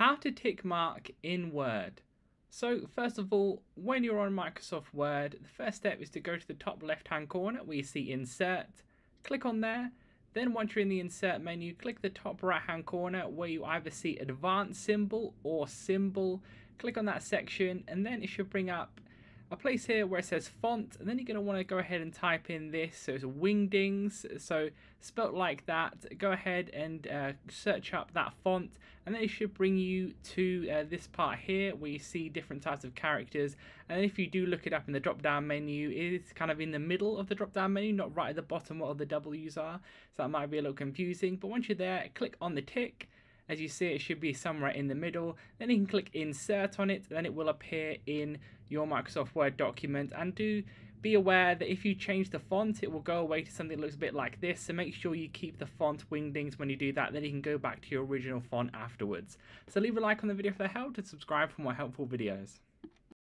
How to tick mark in Word. So first of all, when you're on Microsoft Word, the first step is to go to the top left hand corner where you see insert, click on there, then once you're in the insert menu, click the top right hand corner where you either see advanced symbol or symbol, click on that section and then it should bring up a place here where it says font, and then you're going to want to go ahead and type in this. So it's Wingdings, so spelt like that. Go ahead and uh, search up that font, and then it should bring you to uh, this part here where you see different types of characters. And if you do look it up in the drop down menu, it's kind of in the middle of the drop down menu, not right at the bottom where all the W's are. So that might be a little confusing. But once you're there, click on the tick as you see, it should be somewhere in the middle. Then you can click insert on it, then it will appear in your Microsoft Word document. And do be aware that if you change the font, it will go away to something that looks a bit like this. So make sure you keep the font Wingdings when you do that. Then you can go back to your original font afterwards. So leave a like on the video if that helped and subscribe for more helpful videos.